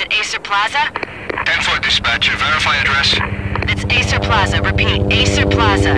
at Aesir Plaza? 10-4 dispatcher, verify address. It's Aesir Plaza. Repeat, Aesir Plaza.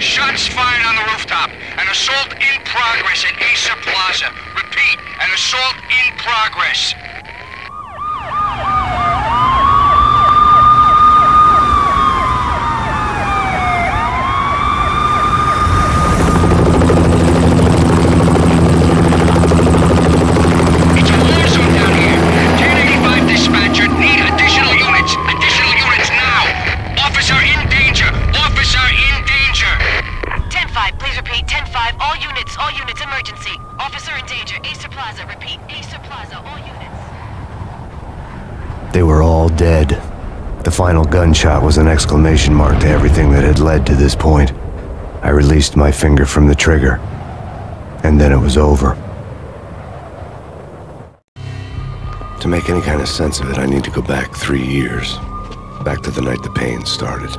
Shots fired on the rooftop. An assault in progress at Aesir Plaza. Repeat, an assault in progress. It's a war zone down here. 1085 dispatcher, need additional units. Additional units now. Officer in danger. Officer in danger. 10-5, please repeat. 10-5, all units, all units, emergency. Officer in danger. Aesir Plaza. Repeat, Aesir Plaza, all units. They were all dead. The final gunshot was an exclamation mark to everything that had led to this point. I released my finger from the trigger, and then it was over. To make any kind of sense of it, I need to go back three years. Back to the night the pain started.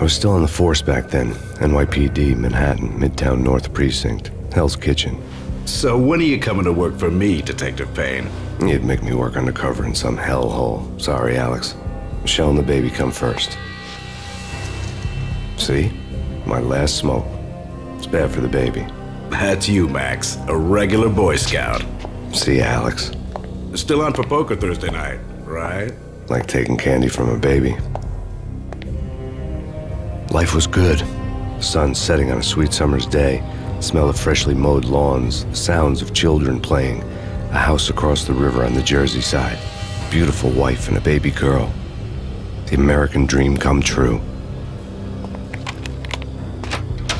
I was still on the force back then. NYPD, Manhattan, Midtown North Precinct, Hell's Kitchen. So when are you coming to work for me, Detective Payne? You'd make me work undercover in some hellhole. Sorry, Alex. Michelle and the baby come first. See? My last smoke. It's bad for the baby. That's you, Max. A regular Boy Scout. See, Alex? Still on for poker Thursday night, right? Like taking candy from a baby. Life was good. Sun setting on a sweet summer's day, smell of freshly mowed lawns, sounds of children playing, a house across the river on the Jersey side, beautiful wife and a baby girl. The American dream come true.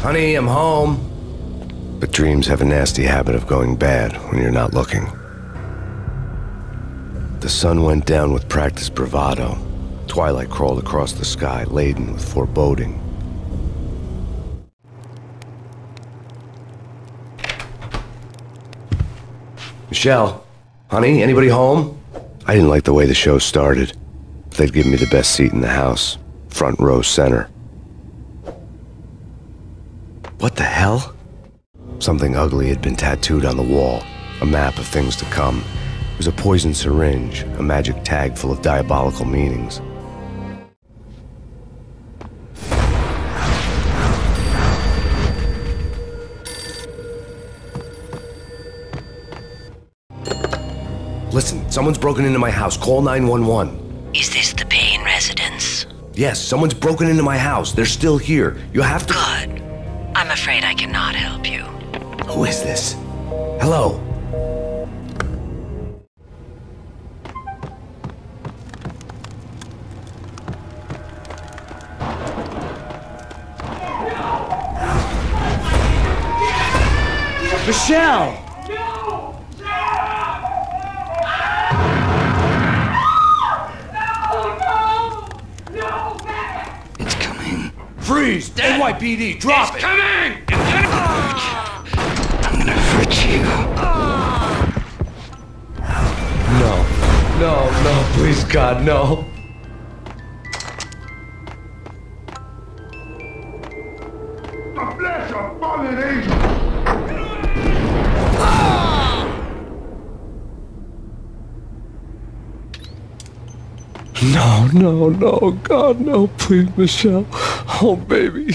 Honey, I'm home. But dreams have a nasty habit of going bad when you're not looking. The sun went down with practiced bravado. Twilight crawled across the sky, laden with foreboding. Michelle, honey, anybody home? I didn't like the way the show started. They'd give me the best seat in the house, front row center. What the hell? Something ugly had been tattooed on the wall, a map of things to come. It was a poison syringe, a magic tag full of diabolical meanings. Listen, someone's broken into my house. Call 911. Is this the Payne residence? Yes, someone's broken into my house. They're still here. You have to. Good. I'm afraid I cannot help you. Who is this? Hello? Michelle! It's coming. Freeze! NYPD, drop it! Coming! I'm gonna hurt you. No. No, no, please, God, no. The flesh of fallen angels! No, no, no, God, no, please, Michelle. Oh, baby.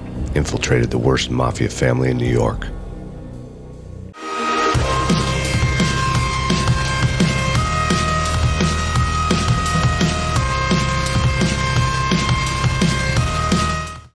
infiltrated the worst mafia family in New York.